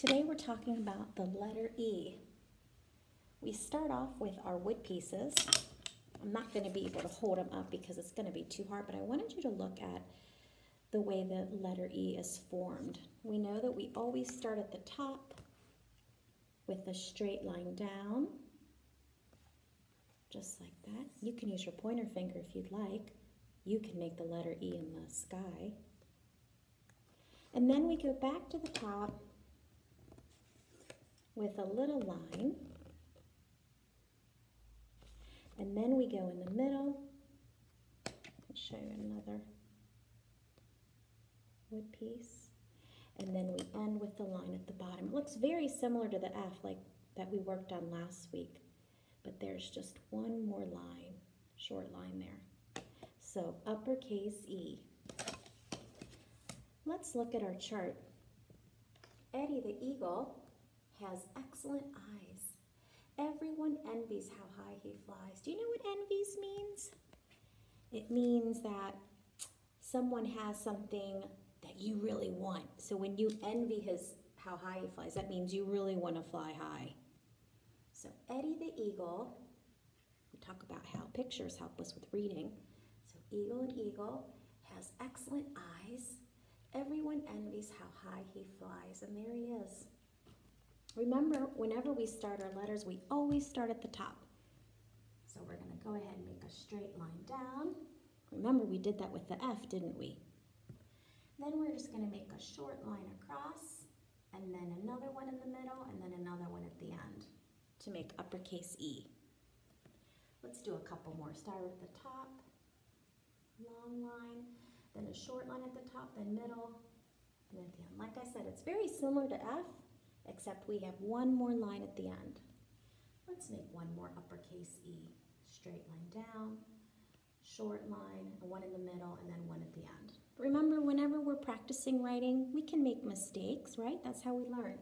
Today we're talking about the letter E. We start off with our wood pieces. I'm not going to be able to hold them up because it's going to be too hard, but I wanted you to look at the way the letter E is formed. We know that we always start at the top with a straight line down, just like that. You can use your pointer finger if you'd like. You can make the letter E in the sky. And then we go back to the top with a little line. And then we go in the middle. I'll show you another wood piece. And then we end with the line at the bottom. It looks very similar to the F like that we worked on last week, but there's just one more line, short line there. So uppercase E. Let's look at our chart. Eddie the eagle has excellent eyes. Everyone envies how high he flies. Do you know what envies means? It means that someone has something that you really want. So when you envy his how high he flies, that means you really want to fly high. So Eddie the eagle, we talk about how pictures help us with reading. So eagle and eagle has excellent eyes. Everyone envies how high he flies, and there he is. Remember, whenever we start our letters, we always start at the top. So we're going to go ahead and make a straight line down. Remember, we did that with the F, didn't we? Then we're just going to make a short line across, and then another one in the middle, and then another one at the end to make uppercase E. Let's do a couple more. Start at the top, long line, then a short line at the top, then middle, and at the end. Like I said, it's very similar to F, except we have one more line at the end. Let's make one more uppercase E. Straight line down, short line, one in the middle, and then one at the end. Remember, whenever we're practicing writing, we can make mistakes, right? That's how we learn.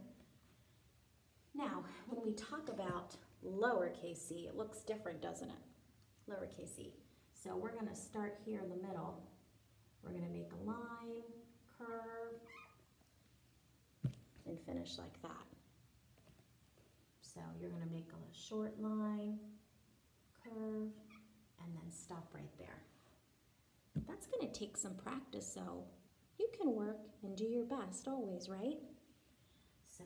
Now, when we talk about lowercase e, it looks different, doesn't it? Lowercase e. So we're going to start here in the middle. We're going to make a line, curve, finish like that. So you're going to make a short line, curve, and then stop right there. That's going to take some practice, so you can work and do your best always, right? So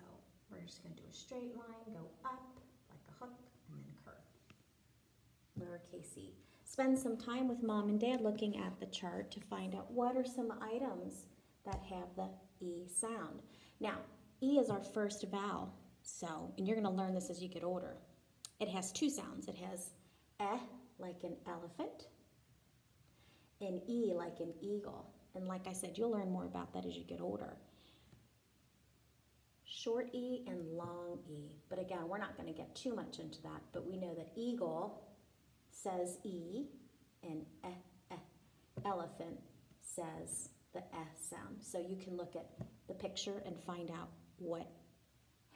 we're just going to do a straight line, go up like a hook, and then curve. Lowercase e. Spend some time with mom and dad looking at the chart to find out what are some items that have the E sound. Now, E is our first vowel. So, and you're going to learn this as you get older. It has two sounds. It has eh like an elephant and e like an eagle. And like I said, you'll learn more about that as you get older. Short e and long e. But again, we're not going to get too much into that, but we know that eagle says e and eh, eh. Elephant says the eh sound. So you can look at the picture and find out what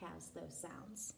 has those sounds.